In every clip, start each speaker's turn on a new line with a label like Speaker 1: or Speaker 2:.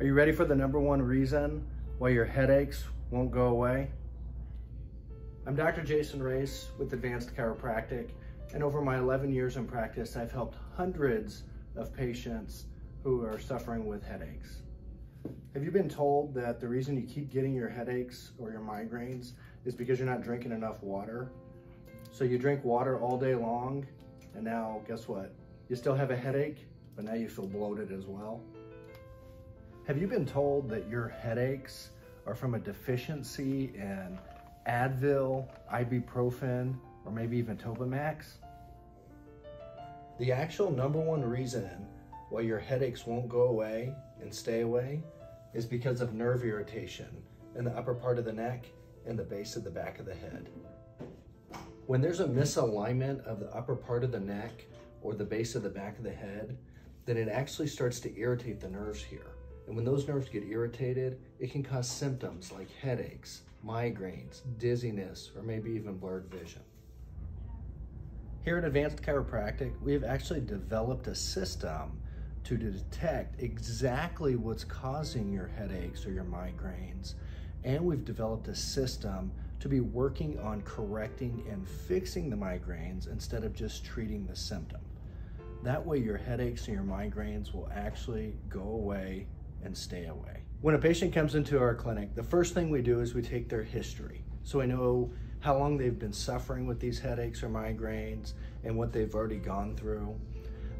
Speaker 1: Are you ready for the number one reason why your headaches won't go away? I'm Dr. Jason Raesz with Advanced Chiropractic, and over my 11 years in practice, I've helped hundreds of patients who are suffering with headaches. Have you been told that the reason you keep getting your headaches or your migraines is because you're not drinking enough water? So you drink water all day long, and now guess what? You still have a headache, but now you feel bloated as well. Have you been told that your headaches are from a deficiency in Advil, ibuprofen, or maybe even Topamax? The actual number one reason why your headaches won't go away and stay away is because of nerve irritation in the upper part of the neck and the base of the back of the head. When there's a misalignment of the upper part of the neck or the base of the back of the head, then it actually starts to irritate the nerves here. And when those nerves get irritated, it can cause symptoms like headaches, migraines, dizziness, or maybe even blurred vision. Here at Advanced Chiropractic, we have actually developed a system to detect exactly what's causing your headaches or your migraines. And we've developed a system to be working on correcting and fixing the migraines instead of just treating the symptom. That way your headaches and your migraines will actually go away and stay away. When a patient comes into our clinic, the first thing we do is we take their history. So I know how long they've been suffering with these headaches or migraines and what they've already gone through.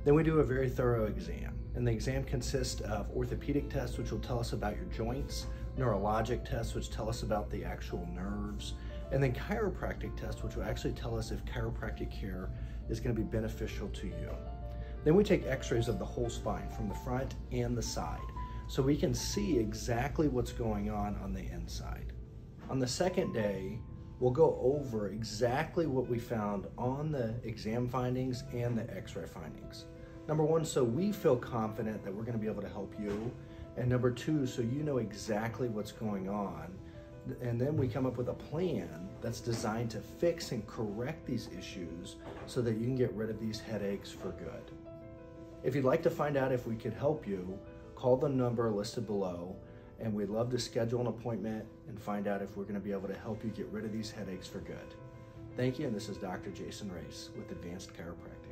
Speaker 1: Then we do a very thorough exam. And the exam consists of orthopedic tests, which will tell us about your joints, neurologic tests, which tell us about the actual nerves, and then chiropractic tests, which will actually tell us if chiropractic care is going to be beneficial to you. Then we take x-rays of the whole spine from the front and the side so we can see exactly what's going on on the inside. On the second day, we'll go over exactly what we found on the exam findings and the x-ray findings. Number one, so we feel confident that we're gonna be able to help you. And number two, so you know exactly what's going on. And then we come up with a plan that's designed to fix and correct these issues so that you can get rid of these headaches for good. If you'd like to find out if we could help you, call the number listed below and we'd love to schedule an appointment and find out if we're going to be able to help you get rid of these headaches for good. Thank you, and this is Dr. Jason Raesz with Advanced Chiropractic.